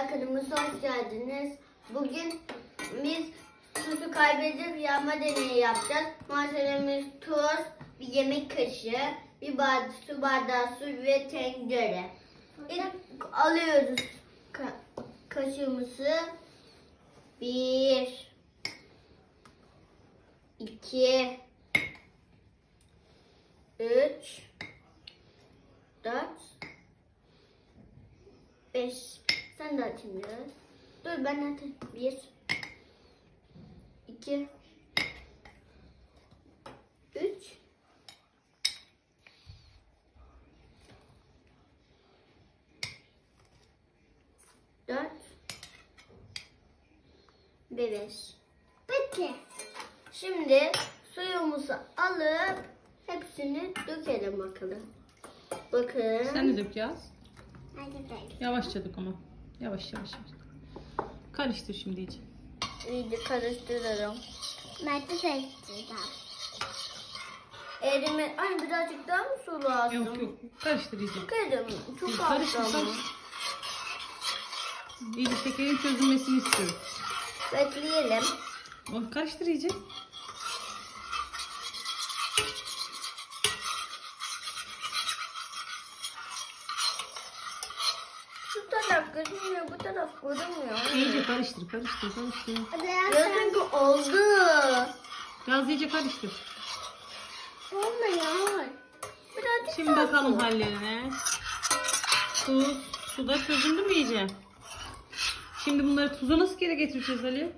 arkadaşlar kanalımıza hoş geldiniz. Bugün biz tuzu kaybedip yanma deneyi yapacağız. Malzememiz tuz, bir yemek kaşığı, bir bardak, su bardağı su ve tencere. İlk alıyoruz ka- kaşığımızı. Bir, iki, üç, dört, Beş. Sen de atın biraz. Dur ben atayım. Bir. iki, Üç. Dört. Ve beş. Peki. Şimdi suyumuzu alıp hepsini dökelim bakalım. Bakın. Sen de dök yaz. Hadi dök. Yavaşça dök ama. Yavaş yavaş yavaş. Karıştır şimdi iyice. İyice karıştırırım. De seçeceğim. Elimi, ay birazcık daha mı su lazım? Yok yok. Karıştır iyice. Kızım çok Karıştır az ama. karıştır. İyice şekerin çözülmesini istiyorum. Bekleyelim. Oh, karıştır iyice. Görünmüyor, bu taraf görünmüyor. İyice karıştır karıştır karıştır. Hadi Diyorsun ki oldu. Biraz iyice karıştır. Olmuyor. Birazcık Şimdi bakalım hallerine. Tuz. Su da çözüldü mü iyice? Şimdi bunları tuza nasıl geri getireceğiz Ali?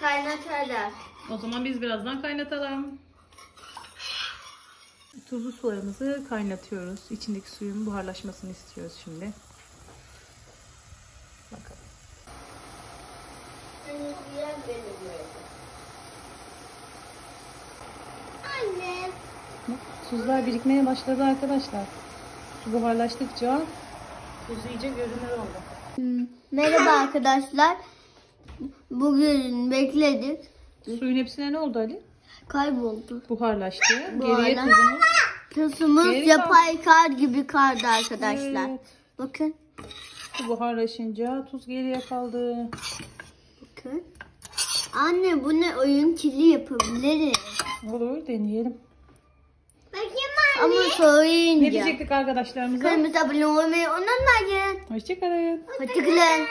kaynatarlar. O zaman biz birazdan kaynatalım. Tuzlu sularımızı kaynatıyoruz. İçindeki suyun buharlaşmasını istiyoruz şimdi. Bakalım. Anne. Tuzlar birikmeye başladı arkadaşlar. Su buharlaştıkça tuz iyice görünür oldu. Merhaba arkadaşlar. Bugün bekledik. Suyun hepsine ne oldu Ali? Kayboldu. Buharlaştı. Buharla- Geriye tuzumuz. Tuzumuz Geri yapay kar gibi kardı arkadaşlar. Evet. Bakın. Su buharlaşınca tuz geriye kaldı. Anne bu ne oyun çili yapabiliriz. Olur deneyelim. Bakayım Ama Ne soğuyunca. diyecektik arkadaşlarımıza? Kanalımıza abone olmayı unutmayın. Hoşçakalın. Hoşçakalın.